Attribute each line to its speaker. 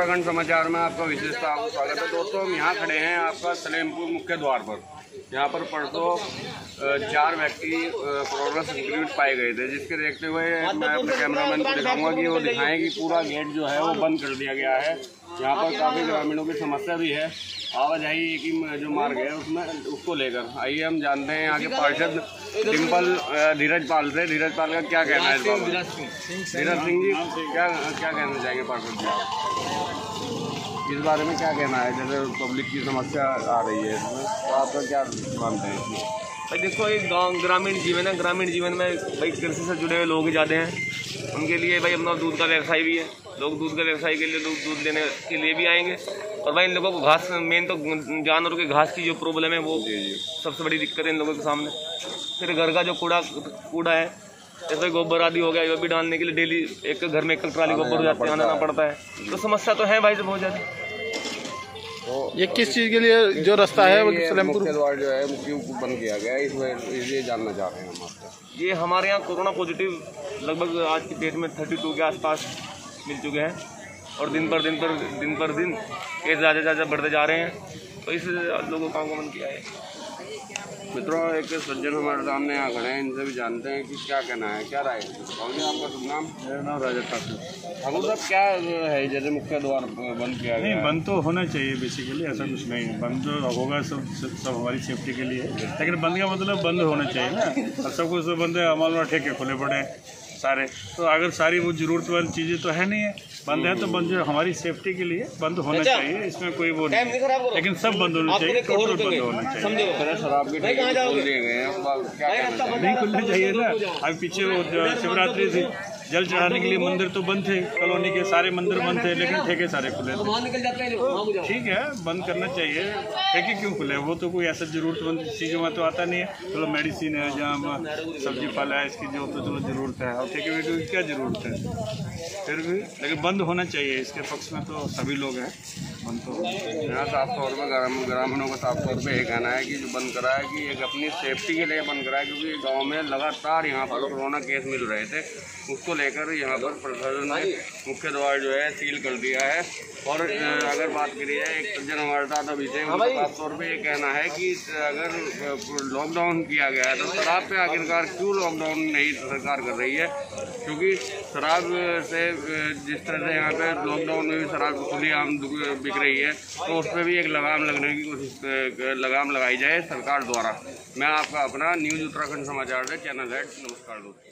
Speaker 1: उत्तराखंड समाचार में आपका विशेषता आपका स्वागत है। दोस्तों, हम यहाँ खड़े हैं आपका सलेमपुर मुख्य द्वार पर। यहाँ पर परसों चार व्यक्ति कोरोना संक्रमित पाए गए थे, जिसके देखते हुए मैं अपने कैमरामैन को दिखाऊँगा कि वो दिखाएँ कि पूरा गेट जो है वो बंद कर दिया गया है। यहाँ पर काफ़ी ग्रामीणों की समस्या भी है। आवाजाही की जो मार्ग है, उसमें, उसको लेकर। आइए, हम जानते हैं यहाँ के पार्षद डिम्पल धीरज पाल से। धीरज पाल का क्या कहना है धीरज सिंह जी क्या क्या कहना चाहेंगे पार्षद जी इस बारे में क्या कहना है? जैसे पब्लिक की समस्या आ रही है इसमें तो आपका क्या मानते हैं
Speaker 2: भाई देखो एक गाँव ग्रामीण जीवन है। ग्रामीण जीवन में भाई कृषि से जुड़े हुए लोग ही ज़्यादा हैं। उनके लिए भाई अपना दूध का व्यवसाय भी है। लोग दूध का व्यवसाय के लिए लोग दूध लेने के लिए भी आएँगे। और भाई इन लोगों को घास मेन तो जानवरों के घास की जो प्रॉब्लम है वो सबसे बड़ी दिक्कत है इन लोगों के सामने। फिर घर का जो कूड़ा कूड़ा है जैसे गोबर आदि हो गया वो भी डालने के लिए डेली एक घर में एक ट्राली गोबर हो जाते हैं आना पड़ता है। तो समस्या तो है भाई से बहुत ज़्यादा।
Speaker 3: तो ये किस चीज़ के लिए जो रास्ता है वो
Speaker 1: सलेमपुर? द्वार जो है मुख्य बंद किया गया है इसमें इसलिए जानना चाह रहे हैं हम आपसे।
Speaker 2: ये हमारे यहाँ कोरोना पॉजिटिव लगभग आज की डेट में थर्टी टू के आसपास मिल चुके हैं और दिन पर दिन पर दिन पर दिन केस ज़्यादा ज़्यादा बढ़ते जा रहे हैं। तो इस लोगों का आगमन किया है।
Speaker 1: मित्रों एक सज्जन हमारे सामने यहाँ खड़े हैं इनसे भी जानते हैं कि क्या कहना है क्या राय है? आपका? शुभ नाम?
Speaker 3: मेरा नाम राजा ठाकुर।
Speaker 1: ठाकुर साहब क्या है जैसे मुख्य द्वार बंद किया
Speaker 3: नहीं बंद तो होना चाहिए बेसिकली ऐसा कुछ नहीं है। बंद तो होगा सब सब हमारी सेफ्टी के लिए। लेकिन बंद का मतलब बंद होना चाहिए ना। और सब कुछ तो बंद है हमारे ठेके खुले पड़े सारे। तो अगर सारी वो ज़रूरत वाली चीज़ें तो है नहीं है। बंद है तो बंद जो हमारी सेफ्टी के लिए बंद होना अच्छा। चाहिए इसमें कोई वो नहीं। लेकिन सब बंद होना चाहिए टोटल बंद होना चाहिए।
Speaker 1: शराब के
Speaker 3: नहीं खुलना चाहिए ना। अभी पीछे शिवरात्रि थी जल चढ़ाने के लिए मंदिर तो बंद थे, कॉलोनी के सारे मंदिर बंद थे, लेकिन ठेके सारे खुले थे। ठीक है, बंद करना चाहिए। ठेके क्यों खुले वो तो कोई ऐसा जरूरतमंद चीज़ों में तो आता नहीं है। चलो मेडिसिन है, जहाँ सब्ज़ी फल है, इसकी जो तो चलो ज़रूरत है। और ठेके वेके की क्या ज़रूरत है? फिर भी, लेकिन बंद होना चाहिए, इसके पक्ष में तो सभी लोग हैं।
Speaker 1: यहाँ साफ़ तौर पर ग्रामीणों का साफ़ तौर पर यही कहना है कि जो बंद करा है कि एक अपनी सेफ्टी के लिए बंद करा है, क्योंकि गाँव में लगातार यहाँ पर कोरोना केस मिल रहे थे। उसको लेकर यहाँ पर प्रशासन ने मुख्य द्वार जो है सील कर दिया है। और अगर बात करी जाए, एक सज्जन हमारे साथ से खास तौर पर ये कहना है कि अगर लॉकडाउन किया गया है तो शराब पे आखिरकार क्यों लॉकडाउन नहीं सरकार कर रही है? क्योंकि शराब से जिस तरह से यहाँ पे लॉकडाउन में भी शराब खुली, आम बिक रही है तो उस पर भी एक लगाम लगने की कोशिश लगाम लगाई जाए सरकार द्वारा। मैं आपका अपना न्यूज़ उत्तराखंड समाचार से चैनल हेड नमस्कार दोस्तों।